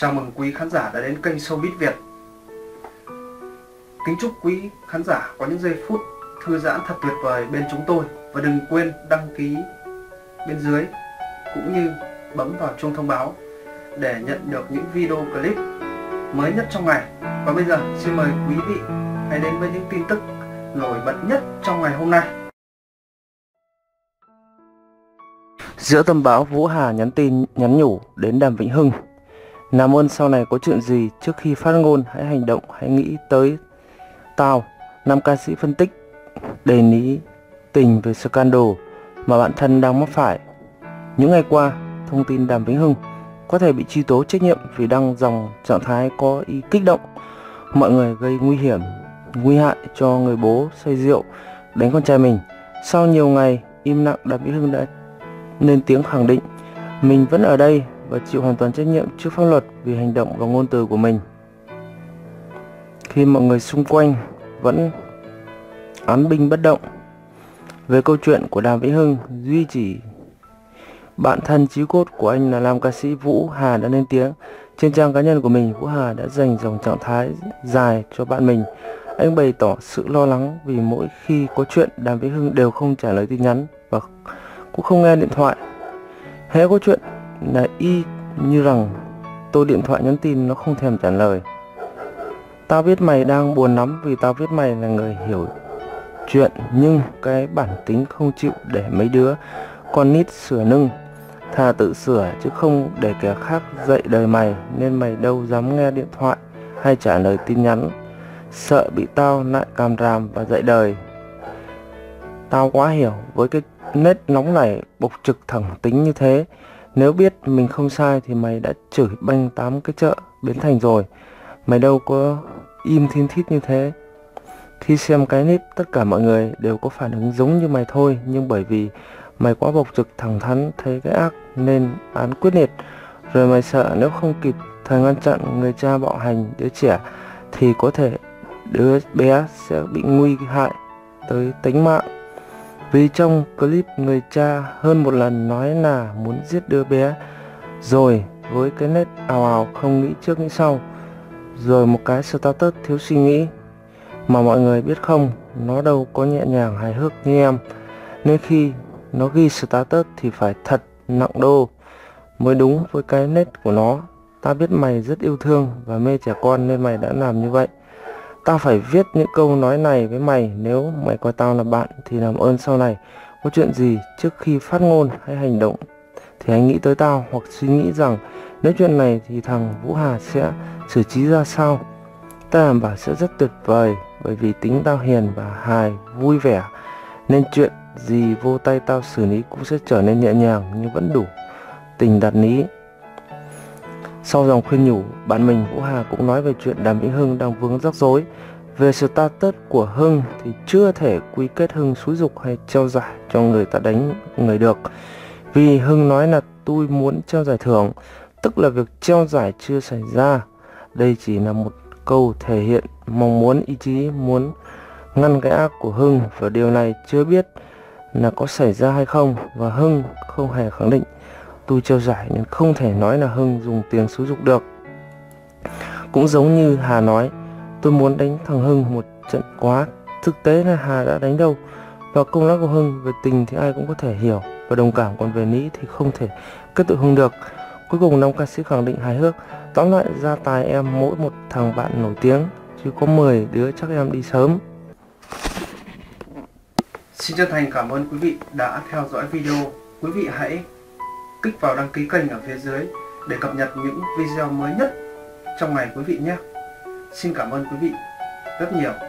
Chào mừng quý khán giả đã đến kênh Showbiz Việt. Kính chúc quý khán giả có những giây phút thư giãn thật tuyệt vời bên chúng tôi. Và đừng quên đăng ký bên dưới, cũng như bấm vào chuông thông báo để nhận được những video clip mới nhất trong ngày. Và bây giờ, xin mời quý vị hãy đến với những tin tức nổi bật nhất trong ngày hôm nay. Giữa tâm báo Vũ Hà nhắn tin, nhắn nhủ đến Đàm Vĩnh Hưng làm ơn, sau này có chuyện gì, trước khi phát ngôn, hãy hành động, hãy nghĩ tới tao. Nam ca sĩ phân tích, đề lý tình về scandal mà bạn thân đang mắc phải. Những ngày qua, thông tin Đàm Vĩnh Hưng có thể bị truy tố trách nhiệm vì đăng dòng trạng thái có ý kích động. Mọi người gây nguy hiểm, nguy hại cho người bố say rượu, đánh con trai mình. Sau nhiều ngày, im lặng, Đàm Vĩnh Hưng đã lên tiếng khẳng định, mình vẫn ở đây và chịu hoàn toàn trách nhiệm trước pháp luật vì hành động và ngôn từ của mình. Khi mọi người xung quanh vẫn án binh bất động về câu chuyện của Đàm Vĩnh Hưng, Duy chỉ bạn thân chí cốt của anh là nam ca sĩ Vũ Hà đã lên tiếng. Trên trang cá nhân của mình, Vũ Hà đã dành dòng trạng thái dài cho bạn mình. Anh bày tỏ sự lo lắng vì mỗi khi có chuyện Đàm Vĩnh Hưng đều không trả lời tin nhắn và cũng không nghe điện thoại hễ có chuyện là y như rằng tôi điện thoại nhắn tin nó không thèm trả lời. Tao biết mày đang buồn lắm vì tao biết mày là người hiểu chuyện, nhưng cái bản tính không chịu để mấy đứa con nít sửa nưng thà tự sửa chứ không để kẻ khác dạy đời mày, nên mày đâu dám nghe điện thoại hay trả lời tin nhắn. Sợ bị tao lại càm ràm và dạy đời. Tao quá hiểu với cái nết nóng này bộc trực thẳng tính như thế nếu biết mình không sai thì mày đã chửi banh tám cái chợ biến thành rồi. Mày đâu có im thiên thít như thế. Khi xem cái nít, tất cả mọi người đều có phản ứng giống như mày thôi, nhưng bởi vì mày quá bộc trực thẳng thắn, thấy cái ác nên án quyết liệt. Rồi mày sợ nếu không kịp thời ngăn chặn người cha bạo hành, đứa trẻ, thì có thể đứa bé sẽ bị nguy hại tới tính mạng vì trong clip người cha hơn một lần nói là muốn giết đứa bé, rồi với cái nét ào ào không nghĩ trước nghĩ sau, rồi một cái status thiếu suy nghĩ. Mà mọi người biết không, nó đâu có nhẹ nhàng hài hước như em. Nên khi nó ghi status thì phải thật nặng đô mới đúng với cái nét của nó. Ta biết mày rất yêu thương và mê trẻ con nên mày đã làm như vậy. Tao phải viết những câu nói này với mày. Nếu mày coi tao là bạn Thì làm ơn sau này. Có chuyện gì trước khi phát ngôn hay hành động Thì hãy nghĩ tới tao Hoặc suy nghĩ rằng Nếu chuyện này thì thằng Vũ Hà sẽ xử trí ra sao. Ta đảm bảo sẽ rất tuyệt vời Bởi vì tính tao hiền và hài, Vui vẻ. Nên chuyện gì vô tay tao xử lý Cũng sẽ trở nên nhẹ nhàng Nhưng vẫn đủ tình đạt lý sau dòng khuyên nhủ, bạn mình Vũ Hà cũng nói về chuyện Đàm Vĩnh Hưng đang vướng rắc rối. Về status của Hưng thì chưa thể quy kết Hưng xúi dục hay treo giải cho người ta đánh người được. Vì Hưng nói là tôi muốn treo giải thưởng, tức là việc treo giải chưa xảy ra. Đây chỉ là một câu thể hiện mong muốn ý chí muốn ngăn cái ác của Hưng và điều này chưa biết là có xảy ra hay không và Hưng không hề khẳng định tôi trêu giải nên không thể nói là Hưng dùng tiền xúi dục được. Cũng giống như Hà nói, tôi muốn đánh thằng Hưng một trận quá, thực tế là Hà đã đánh đâu. Và công tác của Hưng về tình thì ai cũng có thể hiểu và đồng cảm còn về Mỹ thì không thể kết tội Hưng được. Cuối cùng năm ca sĩ khẳng định hài hước, tóm lại ra tài em mỗi một thằng bạn nổi tiếng, chứ có 10 đứa chắc em đi sớm. Xin chân thành cảm ơn quý vị đã theo dõi video. Quý vị hãy kích vào đăng ký kênh ở phía dưới để cập nhật những video mới nhất trong ngày quý vị nhé. Xin cảm ơn quý vị rất nhiều.